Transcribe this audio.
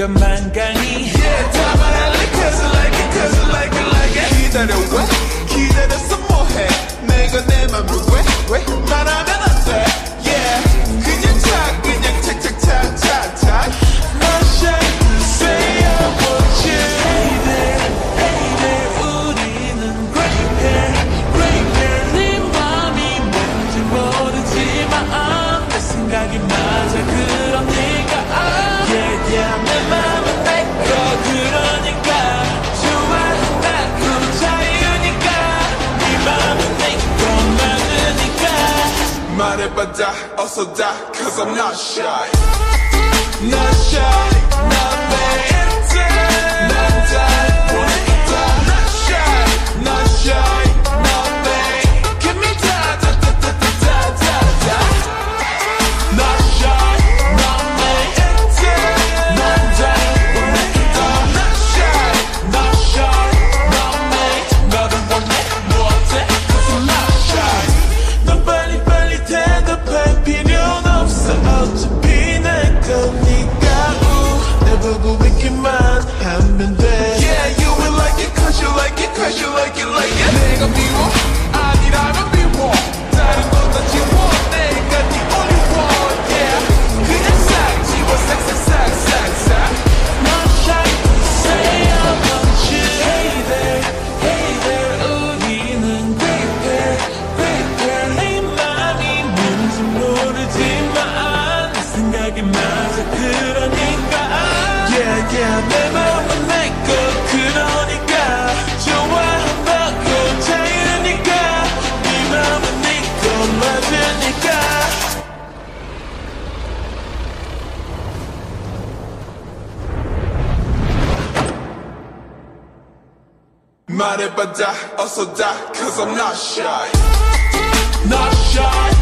그만강이 it, but die, also die, cause I'm not shy. Not shy, not bad. about it, but die, also die, cause I'm not shy. Not shy.